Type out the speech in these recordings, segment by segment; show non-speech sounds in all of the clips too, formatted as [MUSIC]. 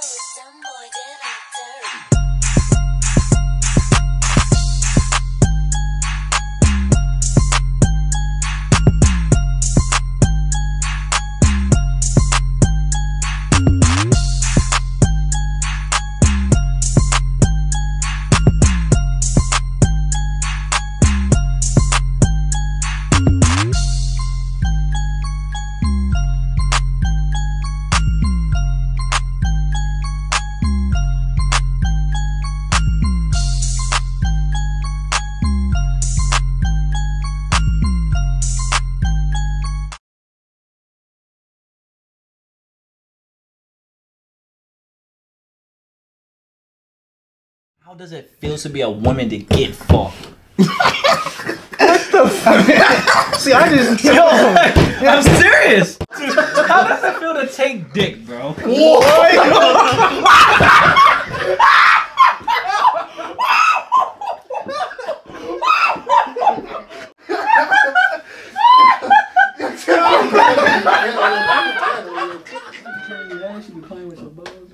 some boy does it feel to be a woman to get fucked? What the fuck? See, I just [LAUGHS] Yo, I'm serious. How does it feel to take dick, bro?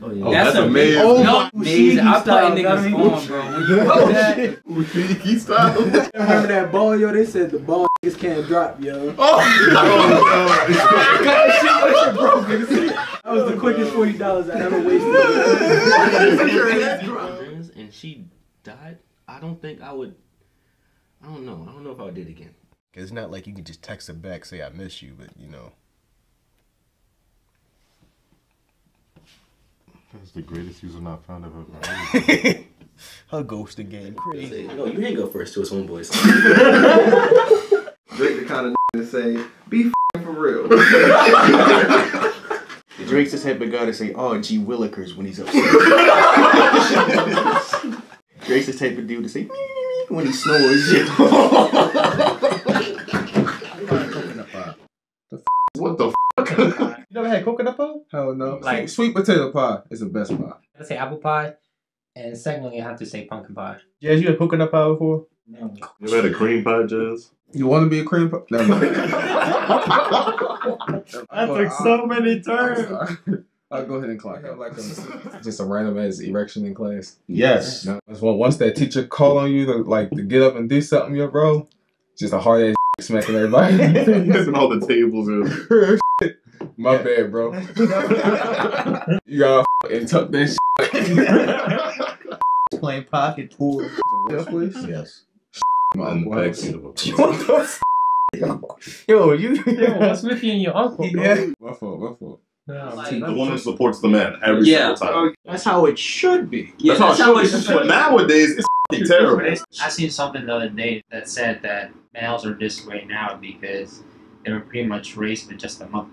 Oh, that's, amazing. No, amazing. I put niggas on, bro. When you put that, Rafiki style. [LAUGHS] remember that ball, yo. They said the ball niggas can't drop, yo. Oh, [LAUGHS] That was the quickest forty dollars I ever wasted. [LAUGHS] and she died, I don't think I would. I don't know. I don't know if I would do it again. It's not like you can just text her back, say I miss you, but you know. That's the greatest user I found I've ever heard. [LAUGHS] Her ghosting game crazy. Say, no, you ain't go first to his homeboys. [LAUGHS] Drake the kind of to say, be f***ing for real. [LAUGHS] Drake's the type of guy to say, "Oh, G Willikers" when he's upset. Drake's the type of dude to say "Me, me, me," when he snores. what the f? You never had coconut pie? Hell no. Like- Like sweet potato pie is the best pie. Let's say apple pie, and secondly, I have to say pumpkin pie. Jazz, you had coconut pie before? No. You ever had a cream pie, Jazz? You want to be a cream pie? Never mind. [LAUGHS] I took so many turns. I'll go ahead and clock out. Like a, [LAUGHS] just a random ass erection in class. Yes. No, that's what once that teacher call on you to like to get up and do something, yo, bro. Just a hard ass [LAUGHS] smacking everybody. Missing all the tables is. My bad, bro. [LAUGHS] you gotta and tuck that shit. [LAUGHS] Playing pocket pool. Yes, please. Yes. [LAUGHS] My And boy. backseat of a Yo, you. Yo, what's with you and your uncle? bro? Yeah. My fault, my fault. The woman supports the man every Yeah. single time. That's how it should be. Yeah, that's, how it should be. But nowadays, it's f***ing terrible. I seen something the other day that said that males are this way now because they were pretty much raised with just a mother.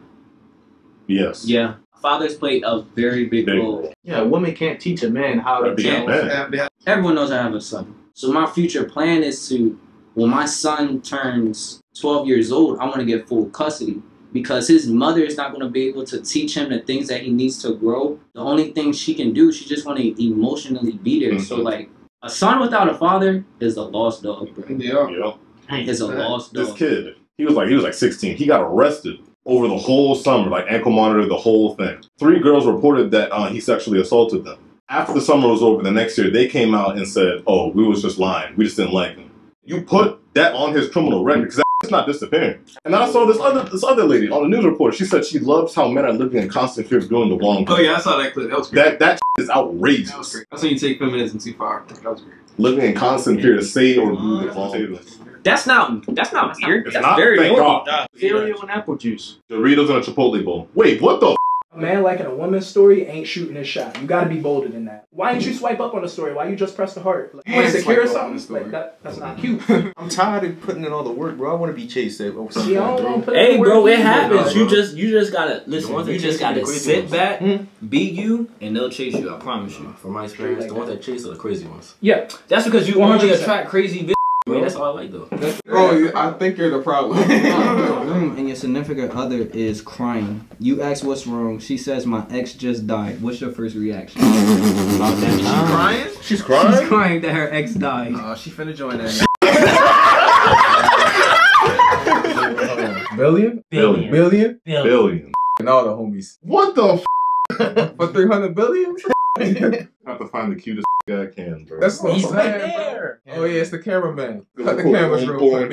Yes. yeah, fathers play a very big Big role. role. Yeah, a woman can't teach a man how to Gotta be a man. Everyone knows I have a son. So my future plan is to, when my son turns 12 years old, I want to get full custody because his mother is not going to be able to teach him the things that he needs to grow. The only thing she can do, she just want to emotionally be there. So Mhm. like a son without a father is a lost dog, bro. Yeah. You know, Is a lost dog. this kid, he was like he was like 16. He got arrested over the whole summer, like ankle monitor, the whole thing. Three girls reported that uh, he sexually assaulted them. After the summer was over, the next year they came out and said, "Oh, we was just lying. We just didn't like him." You put that on his criminal record because that's not disappearing. And then I saw this other this other lady on the news report. She said she loves how men are living in constant fear of doing the wrong thing. Oh yeah, I saw that clip. That was great. That that is That was outrageous. great. That's when you take feminism too far. That was great. Living in constant fear to say or do the wrong thing. That's not that's not weird. It's That's not. very Thank normal. Cereal and apple juice. Doritos and a Chipotle bowl. Wait, what the? F- A man liking a woman's story ain't shooting his shot. You gotta be bolder than that. Why didn't you swipe up on the story? Why you just press the heart? Like, you And insecure or swipe up on the something? story. Like that, that's not [LAUGHS] cute. I'm tired of putting in all the work, bro. I want to be chased at or See, I don't want to put Hey, in the bro, it either, happens. You just, you just gotta listen. ones You just chase you, the gotta sit ones. back, Mhm. be you, and they'll chase you. I promise you. From my experience, the ones that chase are the crazy ones. Yeah, That's because you only attract crazy bitches. Bro, that's all I like though. Bro, [LAUGHS] oh, you- I think you're the problem. [LAUGHS] [LAUGHS] and your significant other is crying. You ask what's wrong. She says my ex just died. What's your first reaction? crying. She's crying. She's crying that her ex died. Oh, she finna join that. Billion? Billion. Billion? Billion. And all the homies. What the? F- For 300 billion? I have to find the cutest I can, bro. That's what I'm He's right saying. there. Oh yeah, it's the cameraman. Cut the cameras real quick.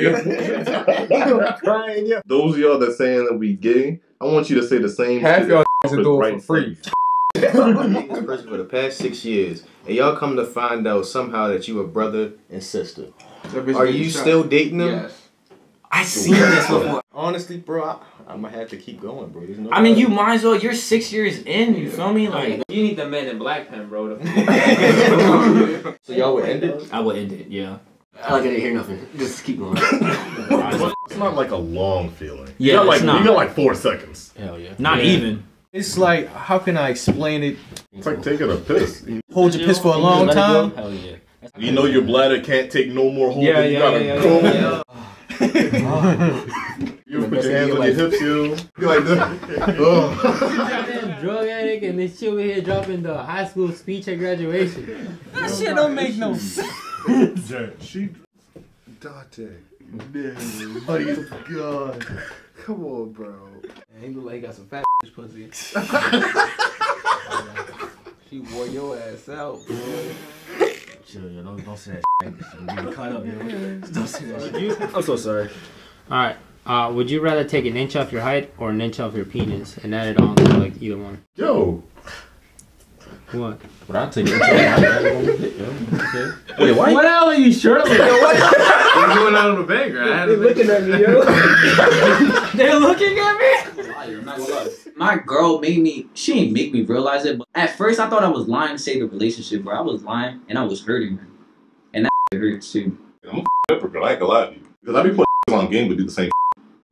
[LAUGHS] Those of y'all that saying that we gay, I want you to say the same. Half shit y'all that niggas do it right for free. this person for the past six years, and y'all come to find out somehow that you a brother and sister. Are you still dating them? Yes. I seen this before. Honestly, bro, I, I'm gonna have to keep going, bro. There's no I mean, you might as well. You're six years in. You feel me? Like, You need the men in black pen, bro. [LAUGHS] [LAUGHS] so y'all would end it. I would end it, yeah. I like I didn't hear nothing. Just keep going. [LAUGHS] It's not like a long feeling. Yeah, you got like it's not. you got like four seconds. Hell yeah. Not Yeah. even. It's like, how can I explain it? It's like taking a piss. Hold your piss for a long Let it go? time. Hell yeah. You know your bladder can't take no more hold. Yeah, you yeah, gotta yeah, go. yeah, You put your hands on your hips, you. [LAUGHS] You like that. [LAUGHS] Oh. Drug addict and this shit over here dropping the high school speech at graduation. That shit don't make no sense. [LAUGHS] She. Dante. Man, buddy, God. Come on, bro. he look like he got some fat pussy. she wore your ass out, bro. Chill, yo. Don't, don't say that shit. You're getting cut up, yo. Don't say that Would you, I'm so sorry. all right. Uh, would you rather take an inch off your height or an inch off your penis and add it on to like either one? Yo. What? But I'll take it. [LAUGHS] Wait, why? What the hell are you shirtless? I'm going out on the banger. I had to looking at me, yo. [LAUGHS] They're looking at me. my girl made me. She ain't make me realize it. But at first, I thought I was lying to save the relationship, bro. I was lying and I was hurting her, and that [LAUGHS] hurts too. I'm a hypocrite. I ain't gonna lie to you. Because I be putting on game, but do the same.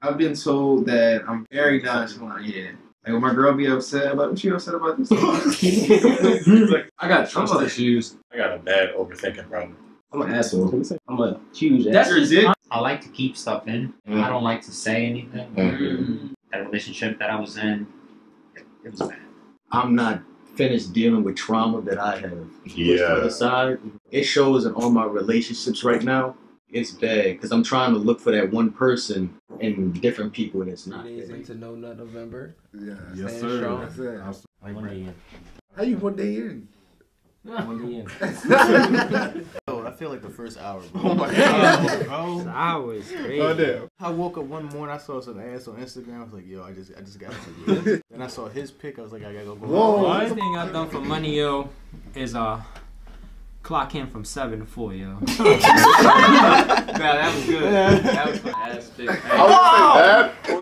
I've been told that I'm very nonchalant. Yeah. Like when my girl be upset about what you upset about this. [LAUGHS] I got trust issues. I got a bad overthinking problem. I'm an asshole. I'm a huge That's asshole. just I like to keep stuff in. Mm. I don't like to say anything. Mm. That relationship that I was in, it was bad. I'm not finished dealing with trauma that I have. Yeah. To the side, it shows in all my relationships right now. It's bad because I'm trying to look for that one person in different people, and it's not. Days into No Nut November. Yeah. Yes, sir. That's it. Like one day in. How you one day in? One day in. [LAUGHS] Oh, I feel like the first hour. Oh my [LAUGHS] god. Bro. Hours, crazy. Oh damn. I woke up one morning, I saw some ass on Instagram. I was like, yo, I just, I just got to. [LAUGHS] then I saw his pic. I was like, I gotta go. Whoa. One thing I've done for money, yo, is uh clock in from seven to four, yo. [LAUGHS] [LAUGHS] nah, that was good. That was fun. That's big.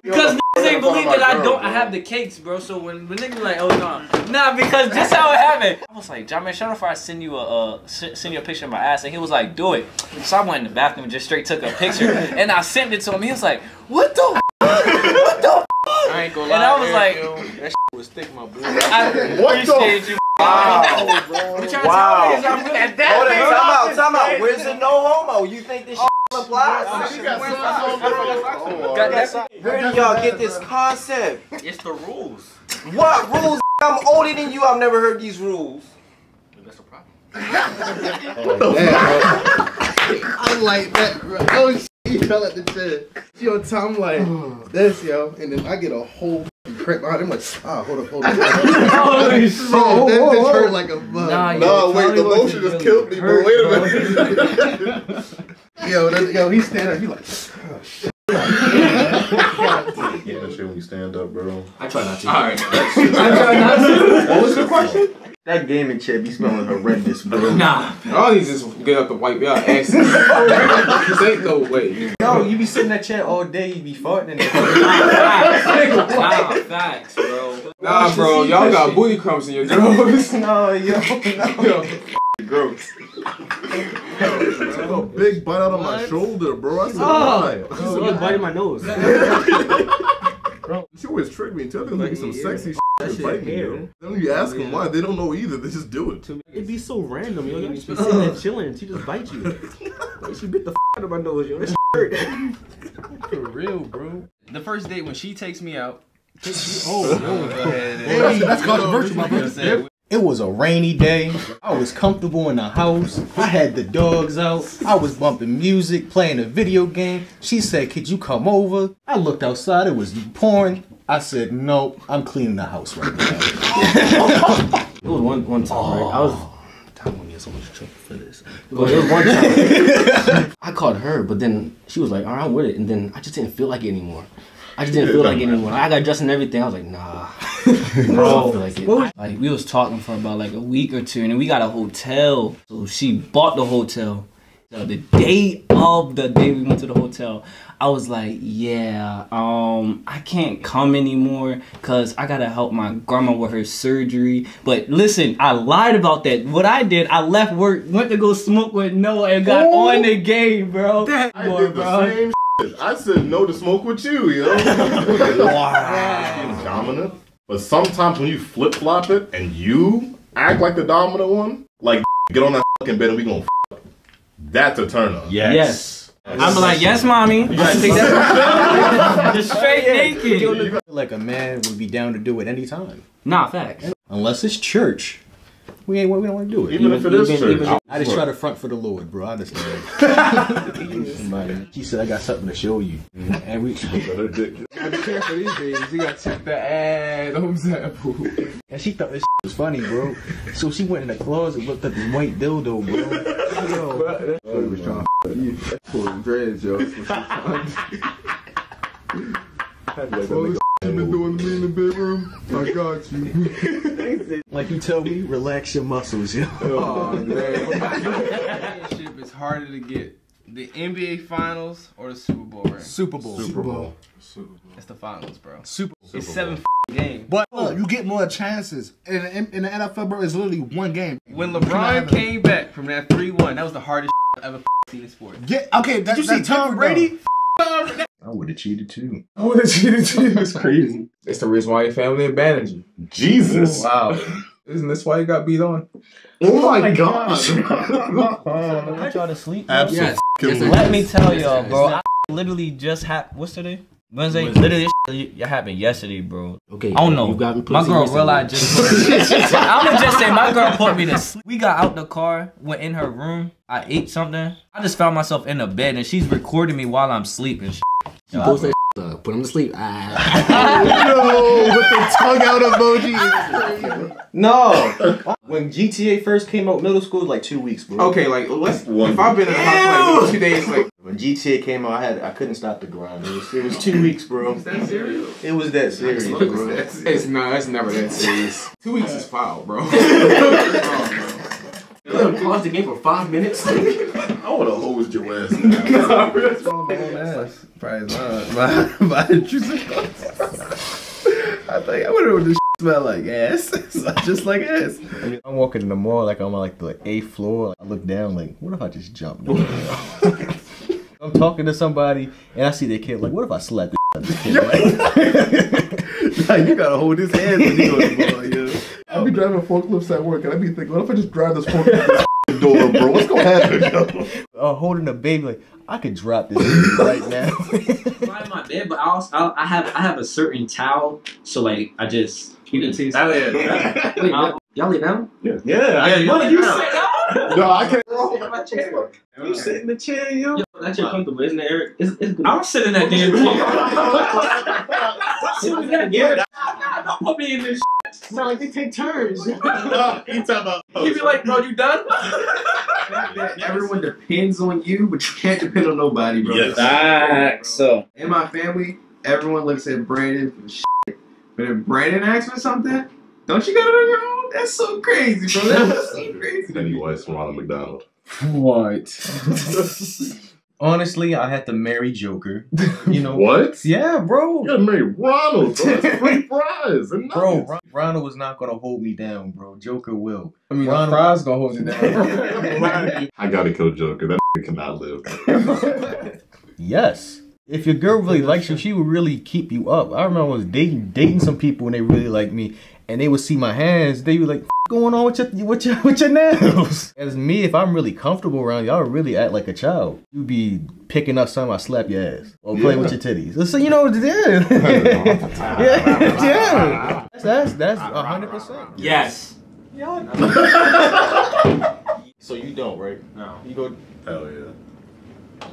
Because niggas ain't believe that I don't I have the cakes, bro. So when, when niggas like, oh no, nah, because just how it happened. I was like, John man, shut up if I send you a uh, s- send you a picture of my ass, and he was like, do it. So I went in the bathroom and just straight took a picture, [LAUGHS] and I sent it to him. He was like, what the, f- what the, f-? I ain't gonna lie. and I was like, yo, that shit was thick, my boy. I What the appreciate you. Wow, bro. You trying to tell me is I'm really at that Hold on, time out, time out. Where's the no homo? You think this shit applies? She got sons on, bro. Got that- Where do y'all get this concept? It's the rules. What rules? I'm older than you. I've never heard these rules. That's a problem. [LAUGHS] [LAUGHS] I like that, bro. Oh shit, fell at the chair. She on time like this, yo, and then I get a whole crack behind him like, ah, hold up, hold up. [LAUGHS] Holy shit. Bro, that bitch hurt like a bug. Nah, No, yo, wait, the motion just really killed me, bro. hurt, Wait a minute. [LAUGHS] Yo, that, yo, he stand up, he like, oh, shit. Yeah, that shit when you stand up, bro. I try not to. All right. [LAUGHS] What was the question? That gaming chair be smelling horrendous, bro. [LAUGHS] Nah. All these just get up to wipe y'all asses. [LAUGHS] this ain't no way. Yo, you be sitting in that chair all day. You be farting in there. [LAUGHS] Wow, facts, bro. Nah, bro, y'all got booty crumbs in your drawers. no, yo, no. Yo, Gross. Took a big bite out of my shoulder, bro. I said, Oh, why? oh, you biting my nose. bro, She always trick me. Tell them like some Yeah. sexy shit That to shit bite me, hair. yo. Then you ask oh, them why, they don't know either. They just do it. It'd be so random, yo. You just be sitting there chilling. She just bite you. [LAUGHS] Like, she bit the f out of my nose, yo. That shit hurt. For real, bro. The first date when she takes me out. [LAUGHS] Oh, Go ahead and- Hey, [LAUGHS] that's controversial, my brother. Said, It was a rainy day. I was comfortable in the house. I had the dogs out. I was bumping music, playing a video game. She said, Could you come over? I looked outside. It was pouring. I said, nope, I'm cleaning the house right now. [LAUGHS] It was one one time, right? I was. Damn, I'm getting so much trouble for this. But there was one time [LAUGHS] I called her, but then she was like, "All right, I'm with it," and then I just didn't feel like it anymore. I just didn't feel like it anymore. I got dressed and everything. I was like, "Nah, [LAUGHS] I like it." Like we was talking for about like a week or two, and then we got a hotel. So she bought the hotel. So the day of the day we went to the hotel, I was like, yeah, um, I can't come anymore because I gotta help my grandma with her surgery. But listen, I lied about that. What I did, I left work, went to go smoke with Noah, and got Oh. on the game, bro. I did the same shit. I said no to smoke with you, yo. [LAUGHS] wow. Dominant. But sometimes when you flip flop it and you act like the dominant one, like [LAUGHS] get on that fucking bed and we gonna f- that's a turn on. Yes. I'm like, yes, mommy. [LAUGHS] You gotta take that. [LAUGHS] Just straight naked. Like a man would be down to do it anytime. Nah, facts. Unless it's church. We ain't we don't want to do it. Even if it is church. I just try to front for the Lord, bro. I understand. [LAUGHS] Somebody- she said I got something to show you. Mm-hmm. And we [LAUGHS] Gotta be careful these days. You gotta check the ad on sample. and she thought this was funny, bro. So she went in the closet, looked at the white dildo, bro. [LAUGHS] Yo, Oh, was trying to you. Pulling dreads, yo. Well, you been doing me in the bedroom? I got you. [LAUGHS] like you tell me, relax your muscles, yo. Oh, man. [LAUGHS] Championship is harder to get. The NBA Finals or the Super Bowl, right? Super Bowl. Super Bowl. It's the Finals, bro. Super. Bowl. It's seven f- games. But look, you get more chances. In, in, in the NFL, bro, it's literally one game. When LeBron have- came back from that 3-1, that was the hardest [LAUGHS] I've ever f- seen in sports. Yeah, okay, that, Did you see that's Tom Brady? though. I would have cheated too. Oh, I would have cheated too. [LAUGHS] It's crazy. It's the reason why your family abandoned you. Jesus. Wow. Isn't this why you got beat on? Oh, oh my gosh. [LAUGHS] [LAUGHS] Put y'all to sleep. Absolutely. Yes. Let me tell y'all, bro. I literally just had what's today? Wednesday. Literally, this shit happened yesterday, bro. Okay, I don't know. you got me my girl yesterday. realized just. I'm gonna just say my girl put me to sleep. We got out the car, went in her room. I ate something. I just found myself in the bed, and she's recording me while I'm sleeping. She post that uh, [LAUGHS] put him to sleep. Ah. [LAUGHS] Yo, with the tongue out emoji. is. No. [LAUGHS] when GTA first came out, middle school was like two weeks, bro. Okay, like let's. One. If I've been in the house like two days, like When GTA came out, I had I couldn't stop the grind. It was, it was two weeks, bro. is that serious? It was that serious, bro. It's no, it's never that serious. Two weeks is foul, bro. You let him pause the game for five minutes. I would have hosed your ass. [LAUGHS] Probably not. My, my intrusive thoughts. I think I wonder what this [LAUGHS] smell like. Ass. [LAUGHS] It's just like ass. I mean, I'm walking in the mall like I'm on like the eighth floor. I look down like, what if I just jumped? I'm talking to somebody and I see their kid like, what if I slapped this out of this kid? Like, you gotta hold his hand when you go to the mall, yo. I'll be driving forklifts at work and I be thinking, what if I just drive this forklift the door, bro? What's gonna happen, yo? Uh, holding a baby like, I could drop this [LAUGHS] right now. Right in my bed, but I also I, I have I have a certain towel, so like I just You can taste. Oh, yeah. Wait, [LAUGHS] y'all, y'all lay down? Yeah. Yeah. Yeah, what you you sit say? No, I can't. You sit in the chair, yo. Yo, that's your comfortable, isn't it, Eric? It's, it's good. I'm sitting [LAUGHS] that damn chair. Don't put me in this. Sound like they take turns. [LAUGHS] you talking about? [LAUGHS] You be like, bro, you done? [LAUGHS] Everyone depends on you, but you can't depend on nobody, bro. Yes. Facts. So In my family, everyone looks at Brandon for shit. But if Brandon asks for something, don't you got it on your own? That's so crazy, bro. That's so crazy. Anyways, from Ronald McDonald. What? Honestly, I had to marry Joker. You [LAUGHS] know What? Yeah, bro. You gotta marry Ronald, bro. That's [LAUGHS] free fries. And Bro. Ron- Ronald was not gonna hold me down, bro. Joker will. I mean, the Ronald- fries gonna hold you down. [LAUGHS] I gotta kill Joker. That cannot live. Yes. If your girl really likes you, she would really keep you up. I remember I was dating dating some people and they really liked me, and they would see my hands. They were like, "F- "Going on with your with your with your nails?" [LAUGHS] As me, if I'm really comfortable around y'all, really act like a child. You'd be picking up something, I slap your ass or play with your titties. So you know, yeah, [LAUGHS] [LAUGHS] yeah, yeah. That's that's a hundred percent. Yes. So you don't, right? No. You go. Hell yeah.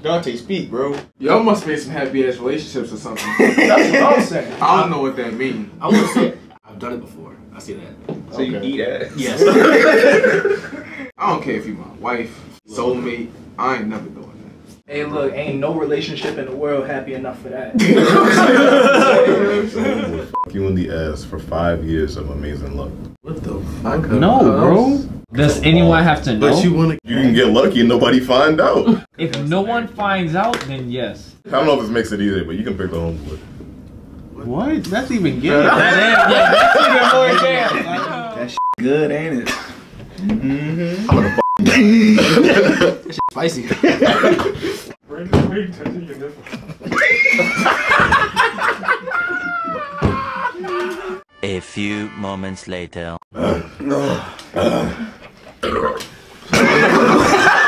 Dante, speak, bro. Y'all must be in some happy ass relationships or something. That's what I'm saying. I don't know what that means. I would say I've done it before. I see that. So you eat ass? Yes. [LAUGHS] I don't care if you my wife, soulmate. I ain't never doing that. Hey, look, ain't no relationship in the world happy enough for that. [LAUGHS] Fuck you in the ass for five years of amazing luck. What the fuck? No, bro. Does anyone have to know? But you wanna You can get lucky and nobody find out. if no one finds out, then yes. I don't know if this makes it easier, but you can pick the homeboy. What? That's even gay. That is, yeah, that's even more damn. That shit good, ain't it? mmm [LAUGHS] I'm gonna fuck Spicy. A few moments later. [LAUGHS] [LAUGHS]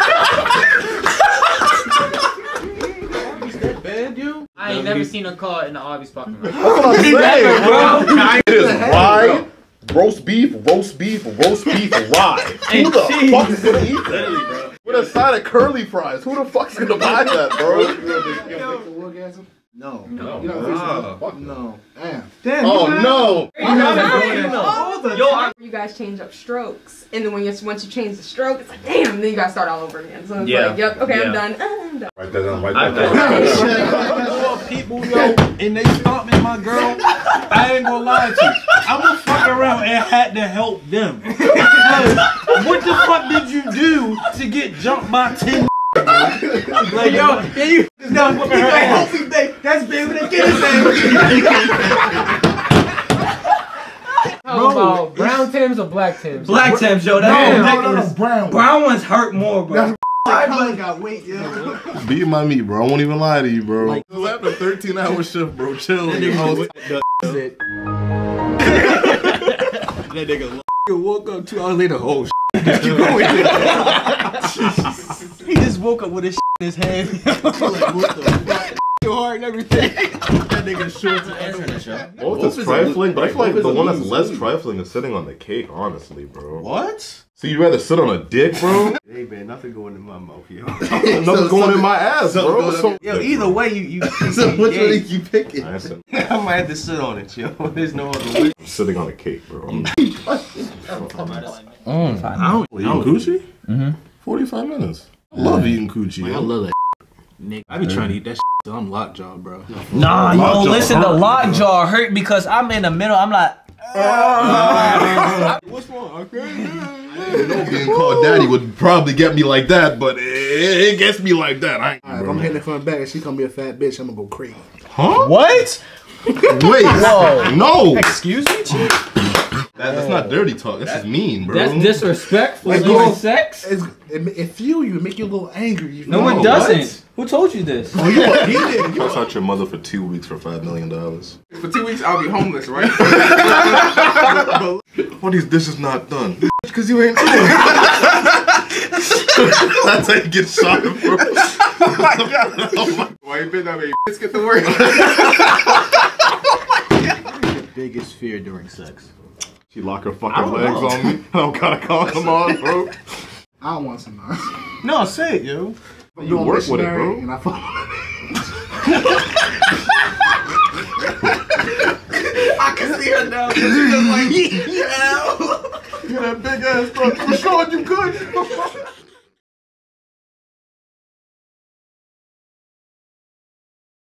I ain't never seen a car in the Arby's parking lot. That's what I'm saying, bro. It is rye, roast beef, roast beef, roast beef, rye. Who the fuck is gonna eat that? With a side of curly fries. Who the fuck's gonna buy that, bro? No. No. You know, Ah. fuck no. Damn. Damn. Oh no. Yo, you guys change up strokes, and then when you once you change the stroke, it's like damn. Then you gotta start all over again. So it's Yeah. like, yep, okay, Yeah. I'm done. I'm done. Write that down. Write that down. [LAUGHS] people, yo, and they stopped me, my girl. I ain't gonna lie to you. I'm gonna fuck around and had to help them. What the fuck did you do to get jumped by 10 [LAUGHS] like, yo, yeah, you no, fucking her ass. Me, babe. That's baby, they get it, How about brown Tims or black Tims? Black Tims, yo. Damn. That's No, no, no, brown. Brown ones hurt more, bro. [LAUGHS] I probably got weight, yo. [LAUGHS] Be my meat, bro. I won't even lie to you, bro. Like, it was after a 13 hour shift, bro. Chill. That nigga was- [LAUGHS] That nigga woke up two hours later. Oh, shit. Just keep going. he just woke up with his in his hand. like, what the fuck? Your heart and everything. [LAUGHS] That nigga shorts and answering the show. Both is trifling, but I feel like the one that's less trifling is sitting on the cake, honestly, bro. What? So you'd rather sit on a dick, bro? [LAUGHS] Hey man, nothing going in my mouth, yo. [LAUGHS] Nothing's going in my ass, bro. So- yo, either way, you you. So which one gay. you picking? I said, I might have to sit on it, yo. There's no other way. I'm sitting on a cake, bro. I'm Mm. I don't eating coochie? Mm-hmm. 45 minutes. I love eating coochie. I love that. Nigga, I be trying to eat that shit till I'm lockjaw, bro. Nah, yo, Lockjaw listen, the lockjaw hurt because I'm in the middle. I'm like, What's wrong? Okay. You know, being called daddy would probably get me like that, but it, it gets me like that. I ain't, Alright, if I'm hitting it from the back and she gonna be a fat bitch, I'm gonna go crazy. Huh? what? Wait. Whoa. No. Excuse me? That, that's not dirty talk. That's just mean, bro. That's disrespectful. Like, During go- sex? It's, it, it fuel you, it make you a little angry. You No, know? it doesn't. Who told you this? Oh, you [LAUGHS] a- he did. Cuss out your mother for two weeks for $5 million. For two weeks, I'll be homeless, right? [LAUGHS] Why these dishes not done? [LAUGHS] Because you ain't That's how you get shot, bro. oh my god. Oh Why you been that way? Let's get to work. Oh biggest fear during sex. She lock her fucking legs know. on me. [LAUGHS] I don't gotta call come on, bro. I don't want some knives. No, say it, yo. But You you work with it, bro. And I follow [LAUGHS] I can see her now. She's just like, [LAUGHS] yeah. Get that big ass throat. Rashawn, you good?